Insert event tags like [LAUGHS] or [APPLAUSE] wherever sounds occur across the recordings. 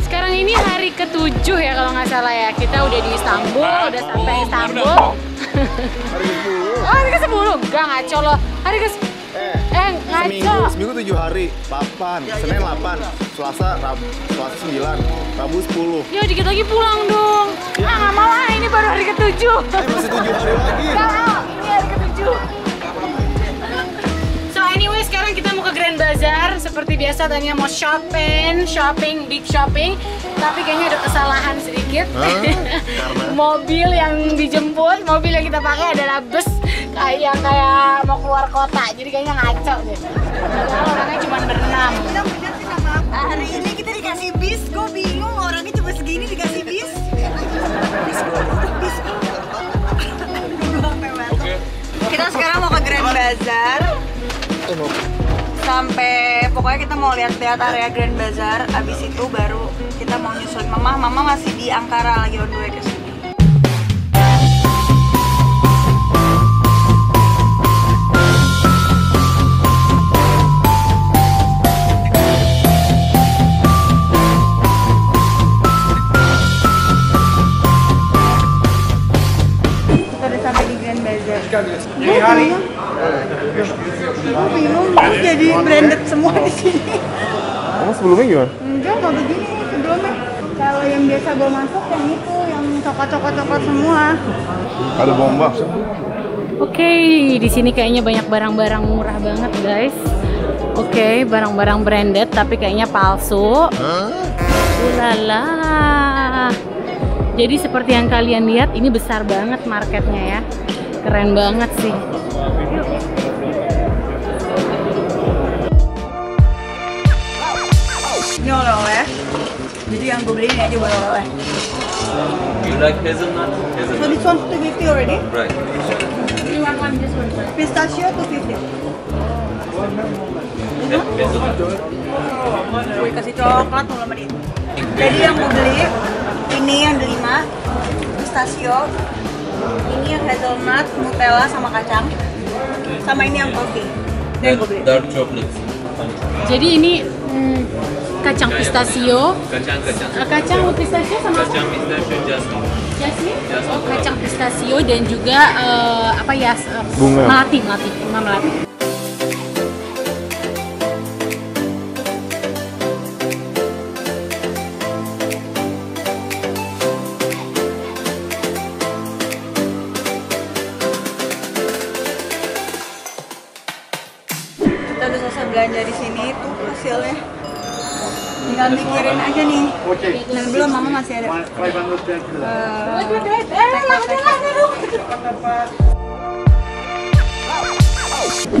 Sekarang ini hari ketujuh ya kalau nggak salah ya. Kita udah di Istanbul, udah sampai Istanbul. oh [LAUGHS] hari ke sepuluh? Enggak ngaco loh. Hari ke Eh, eh seminggu, ngaco. seminggu tujuh hari, 8, Senin 8, Selasa, Rabu, Selasa 9, Rabu 10. Ya dikit lagi pulang dong. Ah nggak mau ah ini baru hari ketujuh. Eh, masih tujuh hari lagi. Nggak mau, ini hari ketujuh. Mau ke Grand Bazaar seperti biasa tadinya mau shopping, shopping, big shopping, tapi kayaknya ada kesalahan sedikit. [LAUGHS] Karena? mobil yang dijemput, mobil yang kita pakai adalah bus kayak kayak mau keluar kota, jadi kayaknya ngaco deh. Padahal orangnya cuma berenam. Hari ini kita dikasih bis, gue bingung orangnya cuma segini dikasih bis. Bis bis. [LAUGHS] Kita sekarang mau ke Grand Bazaar. Sampai pokoknya kita mau lihat-lihat area Grand Bazaar. Abis itu baru kita mau nyusul Mama. Mama masih di Ankara lagi on the way ke Ada bomba. Oke, di sini kayaknya banyak barang-barang murah banget, guys. Oke, barang-barang branded tapi kayaknya palsu. Ulala. Jadi seperti yang kalian lihat, ini besar banget marketnya ya. Keren banget sih. Ini oleh-oleh. Jadi yang gue beli ini aja buat oleh-oleh. You like hazelnut? So Hazelnut. this one 250 already. Right. Pistachio 250. Yeah, hazelnut. Gue kasih coklat mau sama dia. Jadi yang gue beli ini yang delima pistachio, ini yang hazelnut, nutella sama kacang, sama ini yang kopi. Dan gue beli. Dark chocolates. Jadi ini hmm, kacang pistachio, Kacang, kacang. Eh, kacang pistachio sama apa? Kacang pistachio jasmine. Jasmine? Jasmine. Oh, kacang pistachio dan juga eh, apa ya? eh, Bunga. Melati, melati, bunga melati. Aja nih. Dan belum mama masih ada. eh,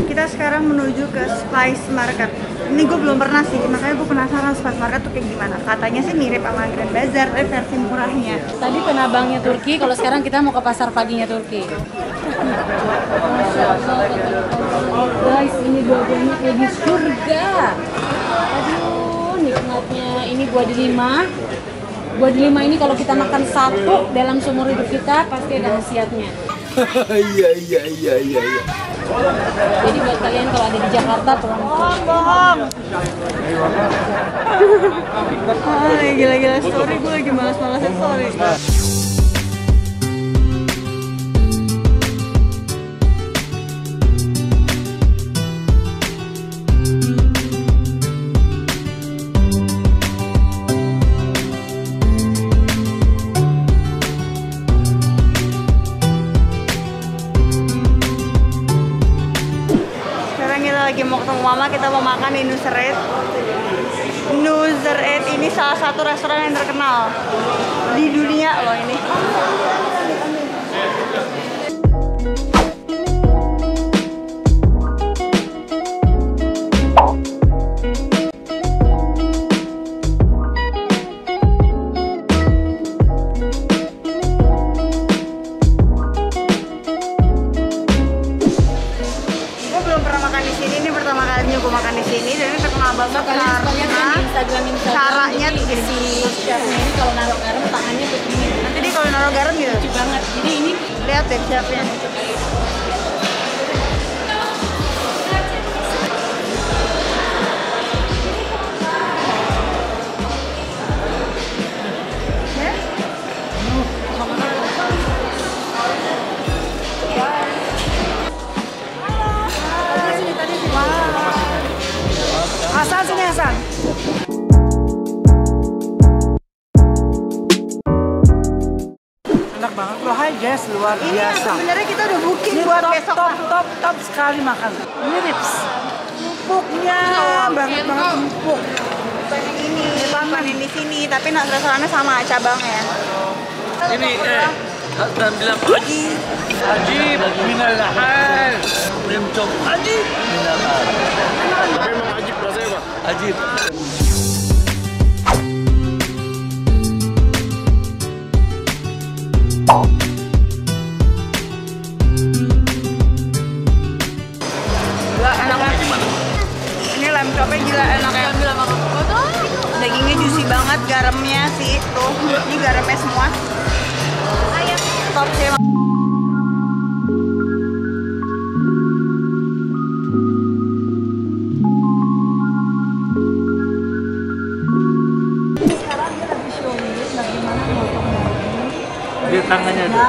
kita sekarang menuju ke Spice Market. Ini gue belum pernah sih, makanya gue penasaran Spice Market tuh kayak gimana. Katanya sih mirip sama Grand Bazaar, tapi versi murahnya. Tadi penabangnya Turki, kalau sekarang kita mau ke pasar paginya Turki. Masya Allah, guys, ini buah-buahnya kayak di surga. Aduh, nikmatnya. Ini buah delima. Buah delima ini kalau kita makan satu dalam seumur hidup kita pasti ada khasiatnya. [LAUGHS] Iya iya iya iya. iya. Jadi buat kalian kalau ada di Jakarta tolong Bohong, bohong. ah, gila-gila story gue lagi malas-malasin story. Nusret. Nusret ini salah satu restoran yang terkenal di dunia loh ini. Kalau naruh top sekali makan. Ini rips. Empuknya banget banget empuk. Bukan ini, bukan yang di sini, tapi nah, restorannya sama cabangnya. Ini eh dan bilang Haji Haji minal lahal Belum cok Haji minal lahal Tapi emang ajib rasanya pak. Ajib banget, garamnya sih tuh. Ini garamnya semua. Top sih. Lihat tangannya tuh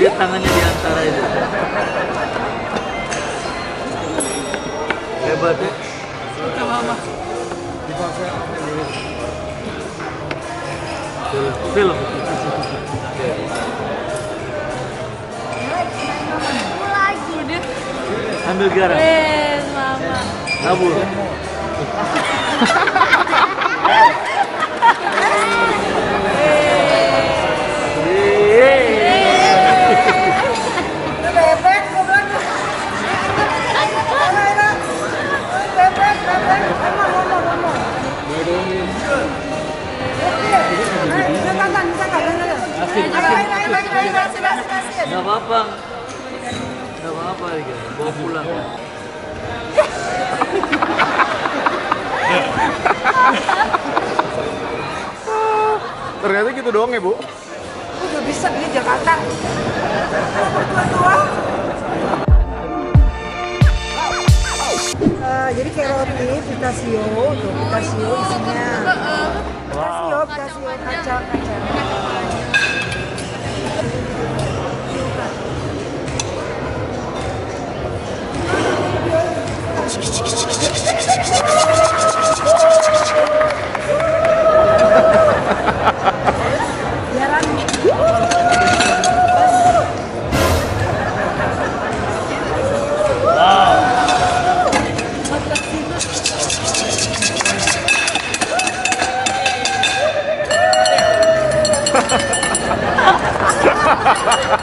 Lihat tangannya di antara itu Hebat ya Film, film. Ambil garam. Eh, mama. Kabur. [LAUGHS] pistachio, tuh pistachio isinya. Pistachio, pistachio, kacang, kacang. [LAUGHS] So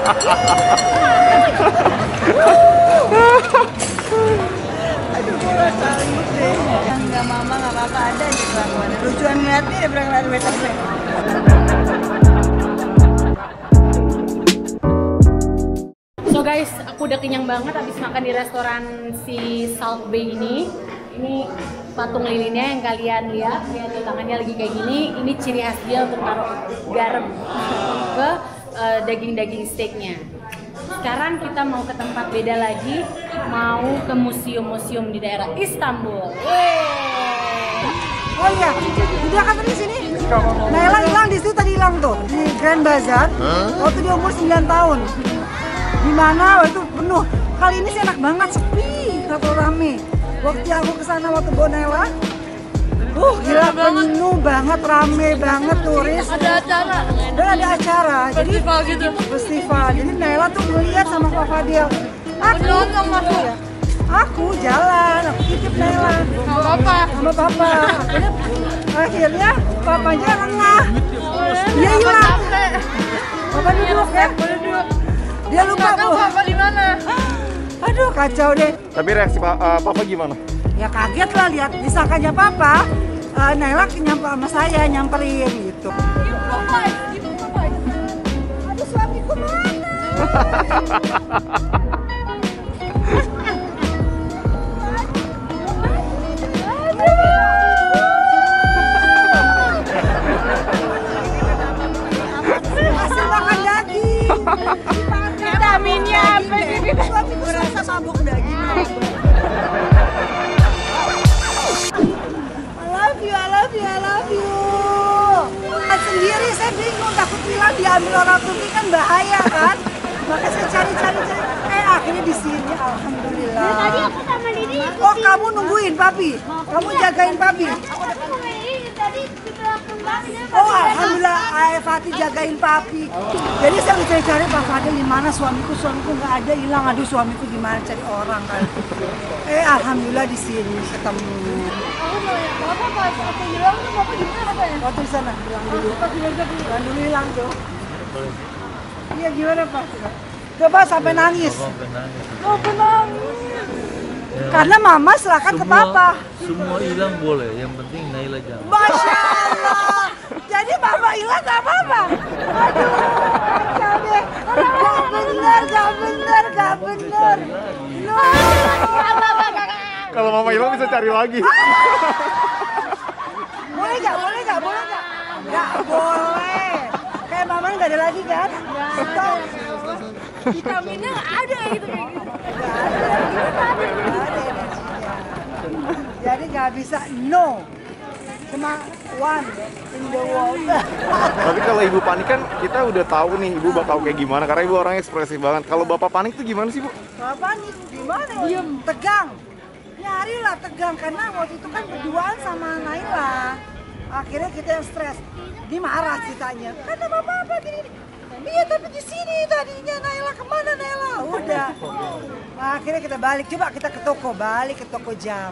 guys, aku udah kenyang banget habis makan di restoran si Salt Bay ini. Ini patung lilinnya yang kalian lihat, lihat tangannya lagi kayak gini. Ini ciri khas dia untuk taruh garam [LAUGHS] ke eh, daging-daging steaknya. Sekarang kita mau ke tempat beda lagi, mau ke museum-museum di daerah Istanbul. Yeay. Oh iya, dia kan tadi di sini. Naila hilang di situ tadi hilang tuh di Grand Bazaar. Waktu dia umur 9 tahun. Di mana waktu itu penuh. Kali ini sih enak banget sepi, terlalu rame. Waktu aku ke sana waktu bawa Naila, uh gila penuh banget, rame banget turis. Ada acara. Dan ada acara, jadi Festival gitu. festival. Jadi Naila tuh ngeliat sama Kak Fadil. Aku, iya. aku jalan, aku titip Naila Gak apa-apa. sama papa. Akhirnya, akhirnya papanya lengah. Dia hilang. Papa duduk ya. Dia lupa bu. Papa di mana? Aduh kacau deh. Tapi reaksi eh, papa gimana? Ya kaget lah lihat disangkanya papa. Eh, Naila nyamper sama saya nyamperin gitu. Aduh suamiku mana? Vitaminnya apa sih? Suamiku rasa mabuk daging. Hilang diambil orang Turki kan bahaya kan. Maka saya cari-cari cari. Eh akhirnya di sini alhamdulillah. Tadi aku sama ikut Oh kamu nungguin papi, kamu jagain papi. Oh alhamdulillah Ayah Fatih jagain papi. Jadi saya mencari-cari Pak Fadil di mana suamiku, suamiku nggak ada hilang. Aduh suamiku gimana cari orang kan. Eh alhamdulillah di sini ketemu. Waktu di sana bilang dulu. Hilang tuh. Iya gimana Pak? Coba sampai nangis. Sampai nangis. Karena mama serahkan ke papa. Semua hilang boleh, yang penting Naila jangan. Masya Allah. Jadi mama hilang gak apa-apa. Aduh. Gak bener, gak bener, gak bener. Kalau mama hilang bisa cari lagi. Boleh gak, boleh gak, boleh gak? Gak boleh. Kayak mama gak ada lagi kan? Stop. Vitaminnya nggak ada gitu kayak gitu. Nggak ada energinya. Jadi gak bisa no. Cuma one in the world. Tapi kalau ibu panik kan kita udah tahu nih ibu bakal kayak gimana karena ibu orangnya ekspresif banget. Kalau bapak panik tuh gimana sih bu? Bapak nih gimana? Diem. Tegang. Nyari lah tegang karena waktu itu kan berduaan sama Naila. Akhirnya kita yang stres. Dia marah ceritanya. Kata bapak apa gini, gini. Iya tapi di sini tadinya Naila ke mana Naila? Udah. Nah, akhirnya kita balik. Coba kita ke toko. Balik ke toko jam.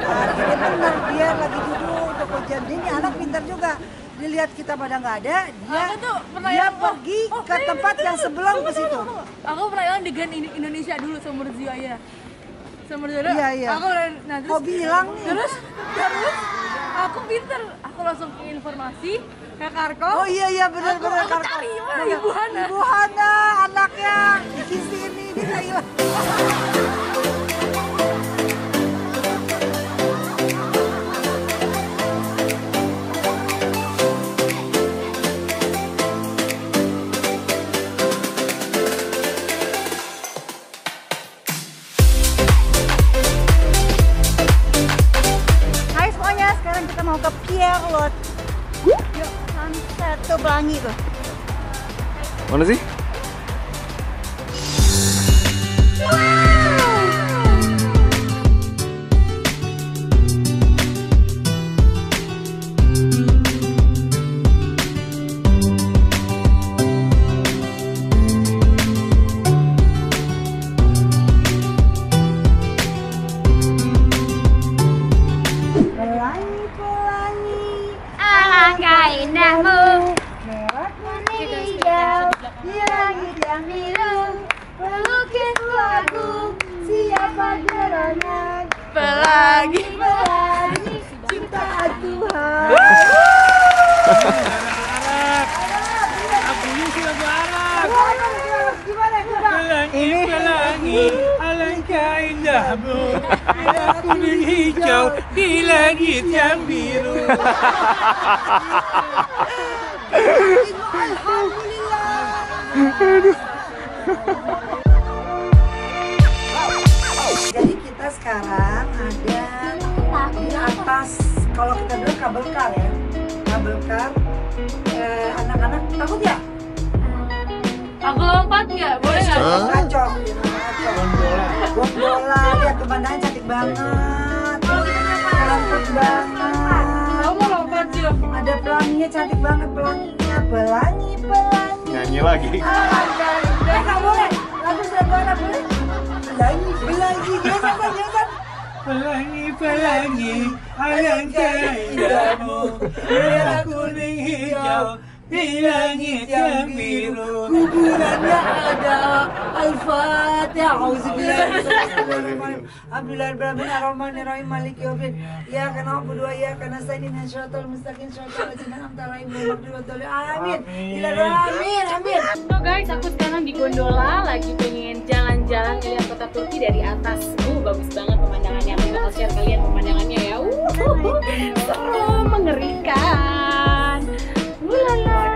Akhirnya benar dia lagi duduk toko jam. Ini anak pintar juga. Dia lihat kita pada nggak ada, dia Aku tuh pernah dia yang- pergi oh, ke tempat iya, yang sebelum ke situ. Aku pernah hilang di Grand Indo- Indonesia dulu seumur jiwa ya. Seumur jiwa. Iya, iya. Aku nah, terus, Hobi hilang nih. Terus terus aku pinter. Aku langsung ke informasi ke Karko. Oh iya iya benar Aku- benar Karko. cari, mana. Ibu Hana? Ibu Hana anaknya di sini dia hilang. [LAUGHS] pelangi tuh. Mana sih? Pelangi pelangi Alangkah indahmu merah kuning hijau di langit yang biru aku siapa gerangan Pelangi. pelangi ciptaan Tuhan. Pelangi, alangkah indahmu. Merah kuning hijau di langit yang biru. Jadi kita sekarang ada di atas kalau kita bilang kabel car ya kabel car eh, anak-anak takut ya Aku lompat nggak? Boleh nggak? kacau gondola lihat pemandangan cantik banget cantik banget ada pelanginya cantik banget pelanginya pelangi pelangi. Nyanyi lagi. eh nggak boleh. Lagu sederhana boleh. Pelangi pelangi. Jangan jangan Pelangi, pelangi, alangkah indahmu. Merah kuning hijau di langit yang biru. kuburannya ada Al-Fatihah Ar-Rahmanirrahim Maliki yaumiddin Ya kana abudu wa iyyaka nasta'in ihdinas siratal mustaqim siratal ladzina an'amta 'alaihim ghairil maghdubi 'alaihim Amin. Ila amin amin. So guys, aku sekarang di gondola lagi pengen jalan-jalan lihat kota Turki dari atas. Uh, bagus banget pemandangannya. Aku bakal share kalian pemandangannya ya. Uh, [LAUGHS] seru, mengerikan. Ulala. Puji Ya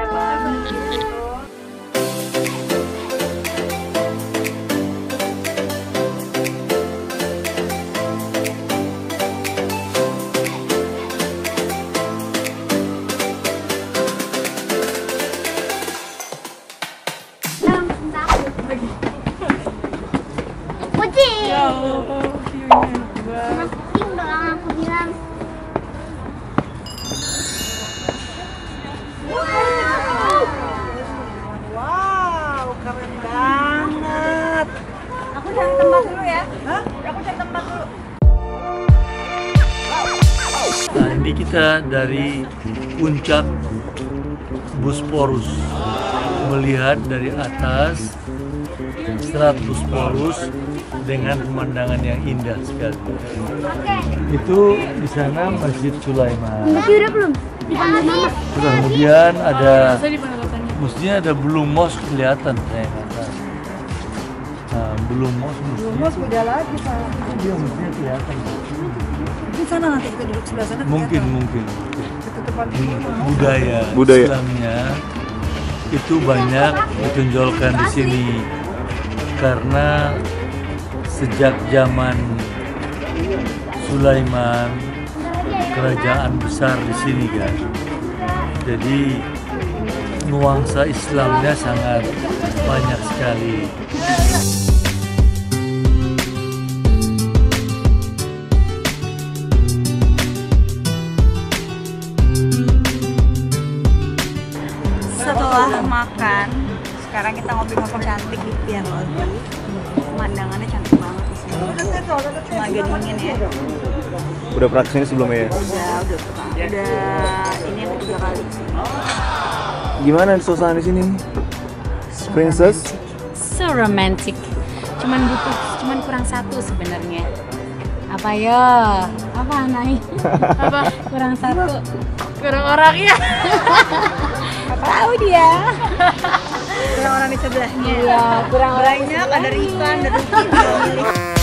Ini kita dari puncak Bosporus melihat dari atas Serat Bosporus dengan pemandangan yang indah sekali. Itu di sana Masjid Sulaiman. Udah belum? Kemudian ada mestinya ada Blue Mosque kelihatan saya kata. Nah, Blue Mosque mestinya, Bos beda lagi sama. dia mestinya kelihatan. Di sana nanti kita duduk sebelah sana. Mungkin kelihatan. mungkin. Ketutupan budaya, Budaya. Islamnya itu banyak ditonjolkan di sini karena sejak zaman Sulaiman kerajaan besar di sini kan. Jadi nuansa Islamnya sangat banyak sekali. Kita ngopi-ngopi cantik di Pian Lodi. Pemandangannya cantik banget di sini. Cuma agak dingin ya. Udah pernah ke sini sebelumnya ya? Udah, udah pernah. Udah ini yang ketiga kali. Gimana suasana di sini? Princess? So romantic. Cuman butuh, cuman kurang satu sebenarnya. Apa ya? Apa Nai? Apa? Kurang satu. Kurang orangnya. Tahu dia. Orang-orang di sebelahnya. Iya, kurang orang. Banyak ada Rifan, ada Ruki,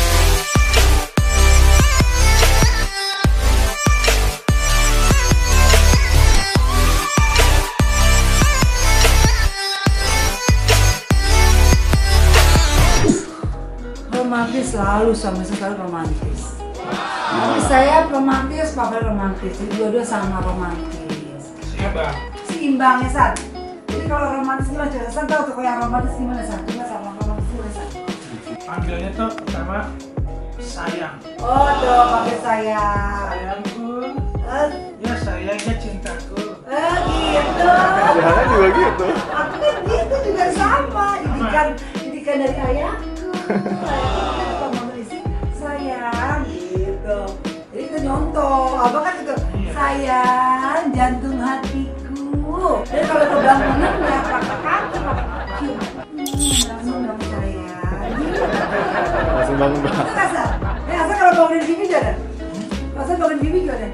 romantis selalu suami saya selalu romantis. Tapi saya romantis, papa romantis. Dua-dua sama romantis. Seimbang. Seimbang ya San. Jadi kalau romantis gimana? Coba San tahu tuh yang romantis gimana? Coba sama romantis gimana San? Panggilnya tuh pertama sayang. Oh tuh pakai saya. Sayangku, Eh, ya sayangnya cintaku. eh gitu. Sederhana juga gitu. Aku kan gitu juga sama. Didikan, didikan dari ayahku. Ayahku kan isi sayang gitu. Jadi kita nyontoh. Abang kan gitu. Sayang. Ya kaki, pakai cium. Hmm, langsung dong. Gitu. Langsung bangun nggak, Sar? Eh, asal kalau bangunin Bibi gimana? Asal bangunin Bibi gimana?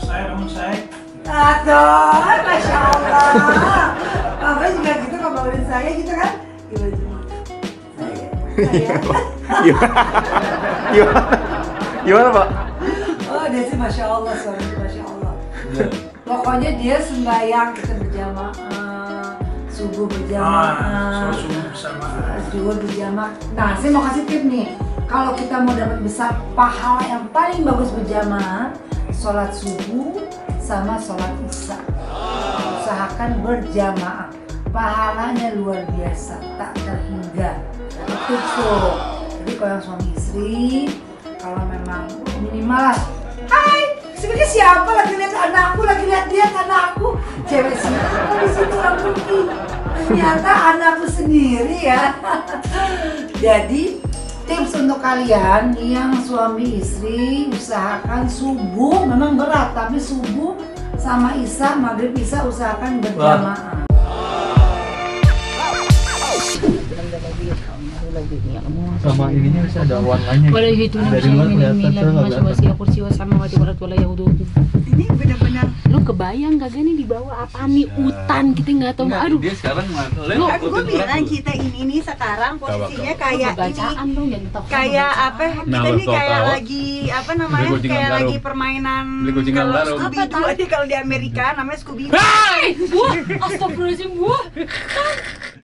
Saya bangun saya. Aduh, Masya Allah Papa juga gitu kalau bangunin saya gitu kan Gimana cuma Saya, saya Gimana? Gimana? Gimana Pak? Oh dia sih Masya Allah, suami Masya Allah Pokoknya dia sembahyang kita berjamaah Subuh Ah, berjamaah sholat subuh bersama. Zuhur berjamaah. Nah, saya mau kasih tip nih. Kalau kita mau dapat besar pahala yang paling bagus berjamaah, sholat subuh sama sholat isya. Usahakan berjamaah. Pahalanya luar biasa, tak terhingga. Itu tuh. Jadi kalau yang suami istri, kalau memang minimal lah. Hai, sebenarnya siapa lagi lihat anakku, lagi lihat dia anakku. Cewek oh di situ orang putih. Ternyata anakku sendiri ya. [LAUGHS] Jadi tips untuk kalian yang suami istri usahakan subuh memang berat tapi subuh sama isya maghrib isya usahakan berjamaah. Sama ininya masih ada warnanya. Wala Dari luar kelihatan wala yahuduhu. Ini benar-benar Lu kebayang kagak nih di bawah apa nih hutan kita nggak tahu. Aduh, Dia sekarang Lu- Kan gue bilang kita ini nih sekarang posisinya kayak ini kayak apa kita nih kayak lagi apa namanya kayak lagi permainan kalau. Scooby Doo aja kalau di Amerika namanya Scooby Doo Hey! Buah! Astagfirullahaladzim, buah!